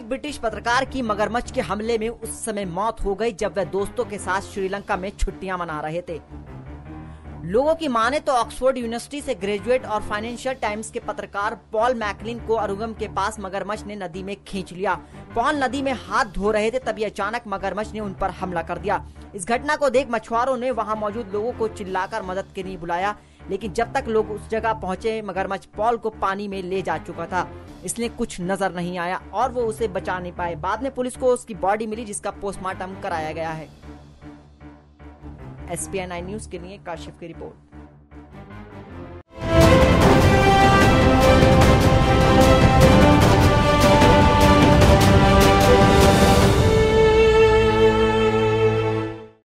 पत्रकार की मगरमच्छ के हमले में उस समय मौत हो गई जब वह दोस्तों के साथ श्रीलंका में छुट्टियाँ मना रहे थे। लोगों की माने तो ऑक्सफोर्ड यूनिवर्सिटी से ग्रेजुएट और फाइनेंशियल टाइम्स के पत्रकार पॉल मैकलिन को अरुगम के पास मगरमच्छ ने नदी में खींच लिया। पॉल नदी में हाथ धो रहे थे, तभी अचानक मगरमच्छ ने उन पर हमला कर दिया। इस घटना को देख मछुआरों ने वहाँ मौजूद लोगों को चिल्लाकर मदद के लिए बुलाया, लेकिन जब तक लोग उस जगह पहुँचे, मगरमच्छ पॉल को पानी में ले जा चुका था। इसलिए कुछ नज़र नहीं आया और वो उसे बचा नहीं पाए। बाद में पुलिस को उसकी बॉडी मिली, जिसका पोस्टमार्टम कराया गया है। एस पी न्यूज़ के लिए काशिफ की रिपोर्ट।